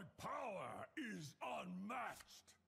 My power is unmatched!